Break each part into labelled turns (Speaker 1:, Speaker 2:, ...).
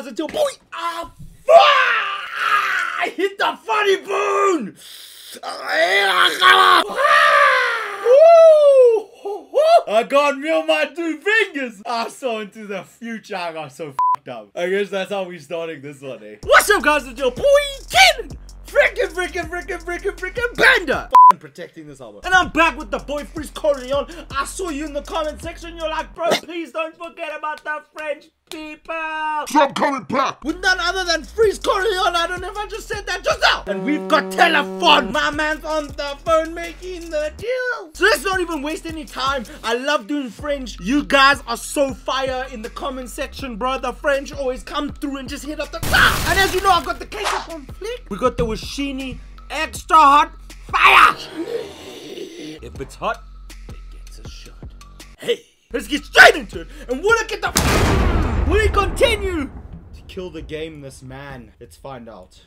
Speaker 1: guys until boy. Ah, fuck! I hit the funny bone. I can't feel my two fingers. I saw into the future. I got so fucked up. I guess that's how we starting this one, eh? What's up, guys? It's your boy Ken. Freaking, freaking, freaking, freaking, freaking Panda. F***ing protecting this album. And I'm back with the boy Freeze Corleone. I saw you in the comment section. You're like, bro, please don't forget about that French people.
Speaker 2: Stop coming back!
Speaker 1: With none other than Freeze Corleone. I don't know if I just said that just now. And we've got telephone. My man's on the phone making the deal. So let's not even waste any time. I love doing French. You guys are so fire in the comment section, bro. The French always come through and just hit up the top. And as you know, I've got the case up on flick. We got the Washini extra hot fire. If it's hot, it gets a shot. Hey, let's get straight into it. And we'll get the. We continue to kill the game, this man. Let's find out.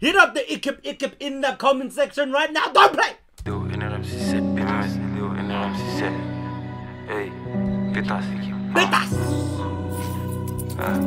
Speaker 1: Hit up the ikip ikip in the comment section right now. Don't play.
Speaker 3: Léo, NRM67. MMS. Léo, NRM67. Hey, pétasse.
Speaker 1: Betas. Uh,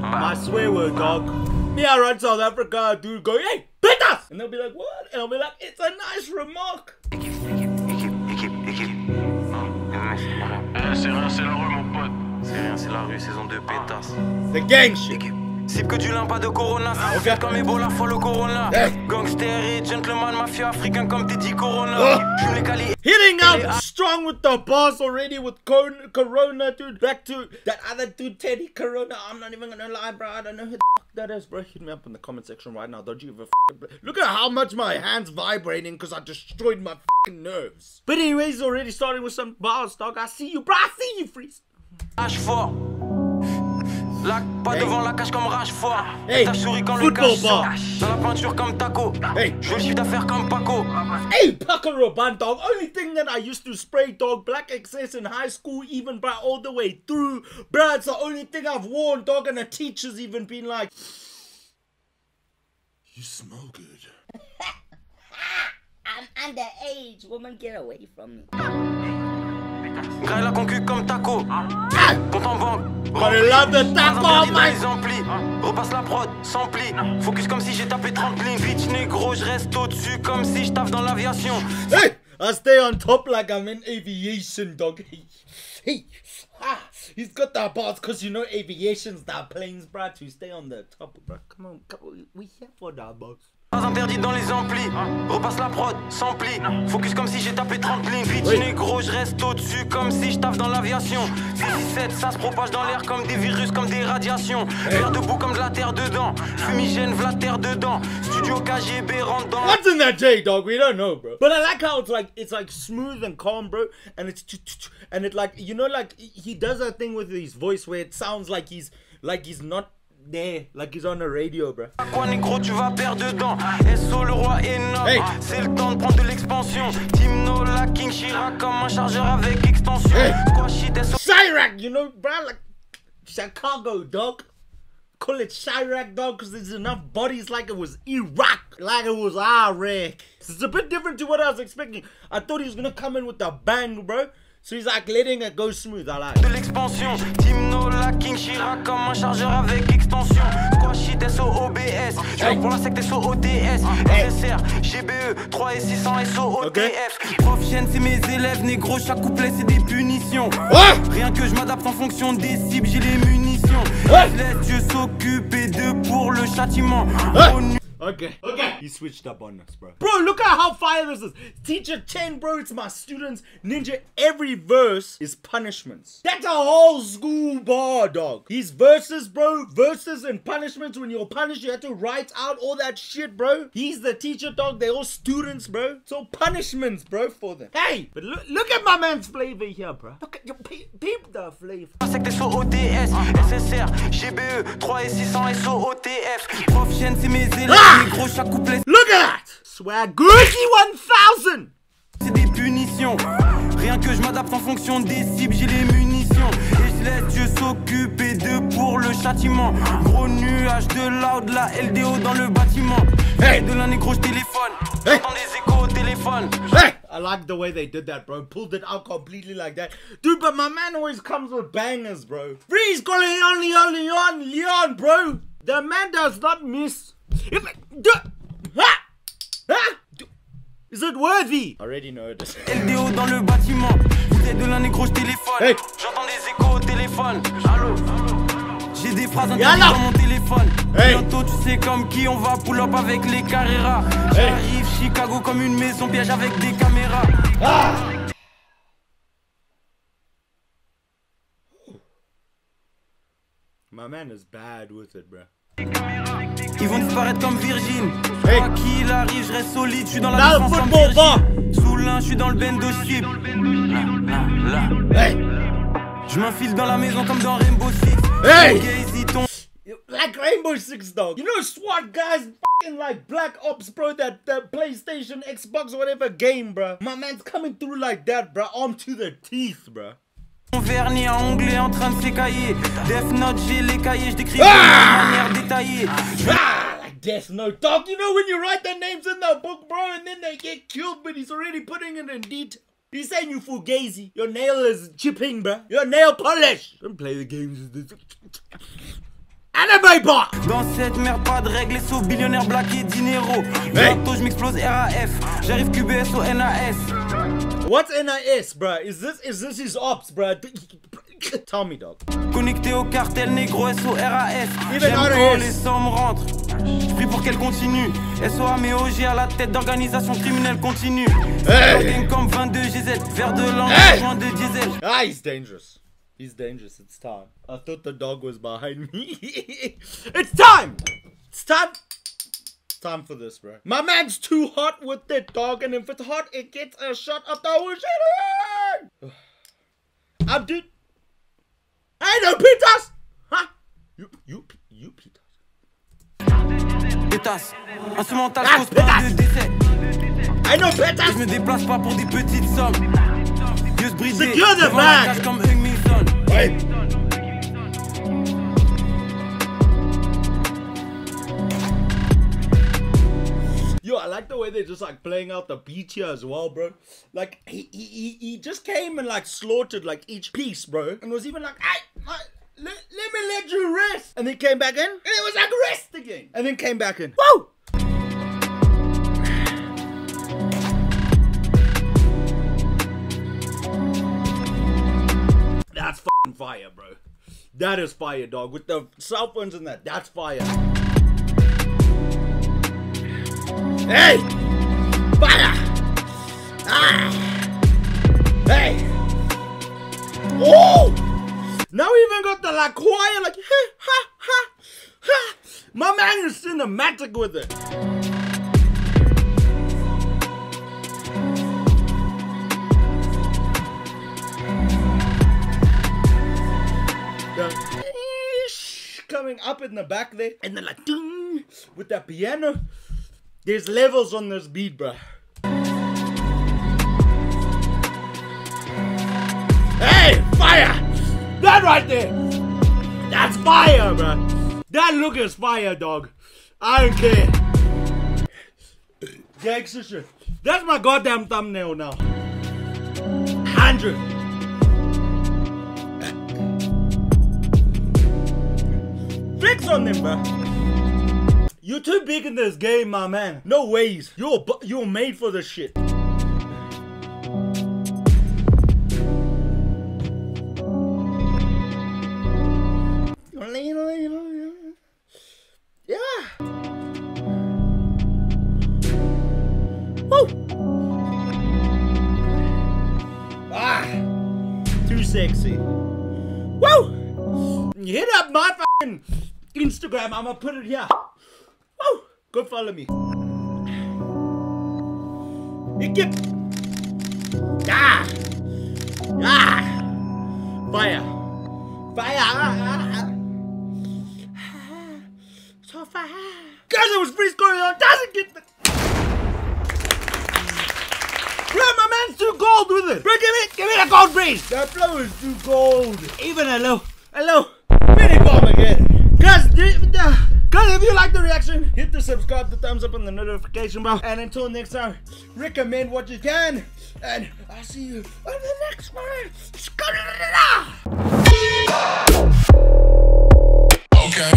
Speaker 3: My
Speaker 1: swear word, dog. Me, I run South Africa, dude, go, hey, betas! And they'll be like, what? And I'll be like, it's a nice remark.
Speaker 3: équipe, équipe, équipe, équipe, équipe. MMS, NRM.
Speaker 4: C'est rien, c'est la rue, mon pote.
Speaker 3: C'est rien, c'est la rue, saison 2, pétasse.
Speaker 1: The gang shit.
Speaker 3: Cible que du lin, pas de corona. Ça
Speaker 1: Ok.
Speaker 3: comme Ebola, fois le corona.
Speaker 1: Hey.
Speaker 3: Gangster et gentleman, mafia africain comme Teddy Corona.
Speaker 1: Oh.
Speaker 3: J'fume les cali.
Speaker 1: Hitting out ah. strong with the boss already with Corona, dude. Back to that other dude, Teddy Corona. I'm not even gonna lie, bro. I don't know who the fuck that is, bro. Hit me up in the comment section right now. Don't you give a fuck. Look at how much my hands vibrating because I destroyed my fucking nerves. But anyways, already starting with some bars, dog. I see you, bro. I see you, freeze.
Speaker 3: Rage fort. La, pas
Speaker 1: Hey.
Speaker 3: devant la cage comme rage fort.
Speaker 1: Hey,
Speaker 3: Ta souris quand le
Speaker 1: football
Speaker 3: cache sort.
Speaker 1: ball.
Speaker 3: Dans la peinture comme taco.
Speaker 1: Hey.
Speaker 3: Je veux le chiffre d'affaires comme Paco.
Speaker 1: Hey, Paco Rabanne, dog. Only thing that I used to spray, dog, black excess in high school, even, bro, all the way through. Bro, it's the only thing I've worn, dog, and the teacher's even been like,
Speaker 2: You smell good.
Speaker 5: I'm underage. Woman, get away from me.
Speaker 3: Graille la concu comme taco. Compte en banque.
Speaker 1: But I love the
Speaker 3: Pas
Speaker 1: taco,
Speaker 3: les amplis. Repasse la prod, sans pli. Focus comme si j'ai tapé 30 lignes. Bitch négro, je reste au-dessus comme si je taffe dans l'aviation.
Speaker 1: Hey, I stay on top like I'm in aviation, dog. Hey, hey, ah, he's got that boss because you know aviation's that planes, bro, to stay on the top, bro. Come on, come on, we here for that, boss.
Speaker 3: Pas interdit dans les amplis. Repasse la prod, sans pli. Focus comme si j'ai tapé 30 lignes. Bitch
Speaker 1: Oui.
Speaker 3: négro, je reste au-dessus comme si je taffe dans l'aviation. 617, ça se propage dans l'air comme des virus, comme des radiations. Faire debout comme de la terre dedans. Fumigène, v'la terre dedans. Studio KGB rentre dans
Speaker 1: What's in that J, dog? We don't know, bro. But I like how it's like it's like smooth and calm, bro. And it's and it like you know like he does that thing with his voice where it sounds like he's like he's not there, like he's on the radio, bro.
Speaker 3: Quoi négro tu vas perdre dedans SO le roi énorme
Speaker 1: Hey.
Speaker 3: C'est le temps de prendre de l'expansion Team la King Chirac comme un chargeur avec extension
Speaker 1: Hey.
Speaker 3: Squash shit SO
Speaker 1: Chiraq, you know, bro, like Chicago, dog. Call it Chiraq, dog, because there's enough bodies like it was Iraq, like it was Iraq. It's a bit different to what I was expecting. I thought he was gonna come in with a bang, bro. So he's like letting it go smooth. I like.
Speaker 3: de l'expansion. Team No la King Chirac comme un chargeur avec extension. Squash shit SO OBS Je pour la secte SO OTS SSR GBE 3 et 600 SO OTF Prof c'est mes élèves. Négro Chaque couplet c'est des punitions? Rien que je m'adapte en fonction des cibles, j'ai les munitions. Je laisse Dieu s'occuper d'eux pour le châtiment.
Speaker 1: Ouais.
Speaker 3: Au nu-
Speaker 1: Okay. Okay. He switched up on us, bro. Bro, look at how fire this is. Teacher 10, bro. It's my students. Ninja, every verse is punishments. That's a whole school bar, dog. These verses, bro. Verses and punishments. When you're punished, you have to write out all that shit, bro. He's the teacher, dog. They're all students, bro. So punishments, bro, for them. Hey, but look, look at my man's flavor here, bro. Look at your peep, peep the flavor.
Speaker 3: Secte SO OTS, SSR, GBE, 3 et 600 SO OTF. Prof c'est mes élèves
Speaker 1: Look at that. Swag Gucci 1000.
Speaker 3: c'est des punitions. Rien que je m'adapte en fonction des cibles, j'ai les munitions. Et je laisse Dieu s'occuper d'eux pour le châtiment. Gros nuage de loud, la LDO dans le bâtiment.
Speaker 1: Hey.
Speaker 3: De l'un négro, je téléphone.
Speaker 1: Hey.
Speaker 3: J'entends des échos au téléphone.
Speaker 1: Hey, I like the way they did that, bro. Pulled it out completely like that. Dude, but my man always comes with bangers, bro. Freeze, go Leon, Leon, Leon, Leon, bro. The man does not miss. Do- is it worthy? I already know it.
Speaker 3: LDO dans le bâtiment. Vous êtes de l'un négro, je téléphone.
Speaker 1: Hey.
Speaker 3: J'entends des échos au téléphone. Allô J'ai des phrases interdites dans mon téléphone.
Speaker 1: Hey.
Speaker 3: Bientôt, tu sais comme qui on va pull up avec les Carrera. J'arrive Chicago comme une maison piège avec des caméras.
Speaker 1: My man is bad with it, bro.
Speaker 3: Ils vont disparaître comme Virgin.
Speaker 1: Hey.
Speaker 3: Quoi qu'il arrive, je reste solide. Je suis dans la défense comme. Virgin. Sous l'un, je suis dans le bendo sweep. Là, là, là.
Speaker 1: Hey,
Speaker 3: Je m'infile dans la maison comme dans Rainbow Six.
Speaker 1: Hey. Like Rainbow Six, dog? You know, SWAT guys, like Black Ops, bro. That that PlayStation, Xbox, whatever game, bro. My man's coming through like that, bro. Armed to the teeth, bro.
Speaker 3: Vernis à onglet en train de s'écailler. Death Note, j'ai les cahiers, je décris
Speaker 1: Ah.
Speaker 3: de manière détaillée.
Speaker 1: Ah, Death Note, dog. You know when you write their names in the book, bro, and then they get killed, but he's already putting it in detail. He's saying you fugazi. Your nail is chipping, bro. Your nail polish. Don't play the games Anime bar.
Speaker 3: Dans cette merde, pas de règles, sauf billionnaire black et dinero. Bientôt, je m'explose RAF. J'arrive QBS au NAS.
Speaker 1: What's NIS, bro? Is this is this his ops, bro? Tell me, dog.
Speaker 3: Connecté au cartel négro SORAS.
Speaker 1: Even
Speaker 3: J'aime
Speaker 1: RAS.
Speaker 3: quand les sommes rentrent. Je prie pour qu'elle continue. SOA mais OG à la tête d'organisation criminelle continue.
Speaker 1: Hey.
Speaker 3: Game comme 22 GZ. Vers de langue,
Speaker 1: Hey.
Speaker 3: de diesel.
Speaker 1: Ah, he's dangerous. He's dangerous. It's time. I thought the dog was behind me. it's time. It's time. It's time for this, bro. My man's too hot with that dog, and if it's hot, it gets a shot of the whole I'm dude. I know Peters. Huh? You, you, you Peters.
Speaker 3: Pétasse. Instrumental,
Speaker 1: Ah,
Speaker 3: cause
Speaker 1: pétasse.
Speaker 3: de décès.
Speaker 1: I know
Speaker 3: Je
Speaker 1: Peters.
Speaker 3: me déplace pas pour des petites sommes. Dieu se briser.
Speaker 1: Secure the bag.
Speaker 3: comme Milson.
Speaker 1: Hey. Yo, I like the way they're just like playing out the beat here as well, bro. Like he he, he, he just came and like slaughtered like each piece, bro, and was even like, I, I let, let me let you rest, and then came back in, and it was like rest again, and then came back in. Whoa! Fire, bro. That is fire, dog. With the cell phones and that, that's fire. Hey! Fire! Ah! Hey! Oh! Now we even got the like choir, like ha ha ha ha. My man is cinematic with it. The coming up in the back there, and then like ding with that piano. There's levels on this beat, bruh. Hey, fire! That right there! That's fire, bruh. That look is fire, dog. I don't care. Gangster shit. That's my goddamn thumbnail now. 100. On them, bruh. You're too big in this game, my man. No ways. You're you're made for this shit. Yeah. Woo. Ah. Too sexy. Woo. Hit up my fucking Instagram. I'ma put it here. Woo. Go follow me. Get. Ah. Ah. Fire. Fire. Ah, ah, ah. So fire. Guys, it was freeze going on. Doesn't get the. Bro, my man's too gold with it. Bro, give me, give me the gold breeze. That flow is too gold. Even hello, hello. Guys, if you like the reaction, hit the subscribe. the thumbs up, and the notification bell. And until next time, recommend what you can. And I'll see you on the next one.
Speaker 2: Okay.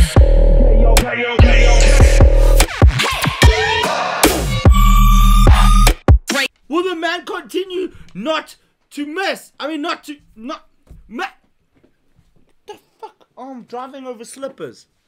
Speaker 1: Will the man continue not to miss? I mean, not to not. Ma- the fuck? Oh, I'm driving over slippers.